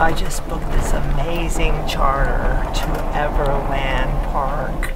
I just booked this amazing charter to Everland Park.